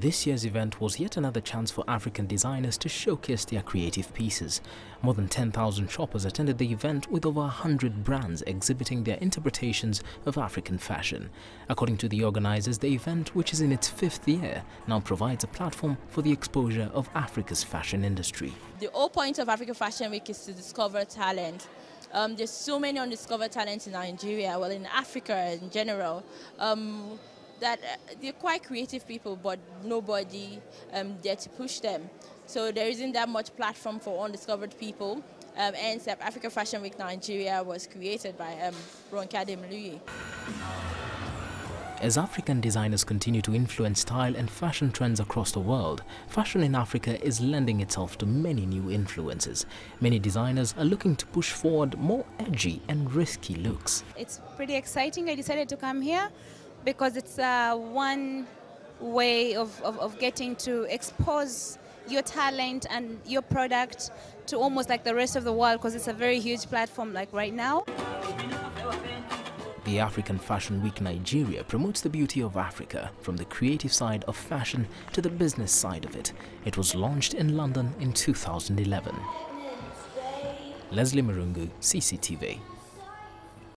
This year's event was yet another chance for African designers to showcase their creative pieces. More than 10,000 shoppers attended the event with over 100 brands exhibiting their interpretations of African fashion. According to the organizers, the event, which is in its fifth year, now provides a platform for the exposure of Africa's fashion industry. The whole point of Africa Fashion Week is to discover talent. Um, there's so many undiscovered talents in Nigeria, well, in Africa in general. Um, that uh, they're quite creative people, but nobody um, there to push them. So there isn't that much platform for undiscovered people. Um, and Africa Fashion Week Nigeria was created by um, Ronke Ademiluyi. As African designers continue to influence style and fashion trends across the world, fashion in Africa is lending itself to many new influences. Many designers are looking to push forward more edgy and risky looks. It's pretty exciting. I decided to come here because it's uh, one way of, of, of getting to expose your talent and your product to almost like the rest of the world because it's a very huge platform like right now. The African Fashion Week Nigeria promotes the beauty of Africa from the creative side of fashion to the business side of it. It was launched in London in 2011. Leslie Mirungu, CCTV.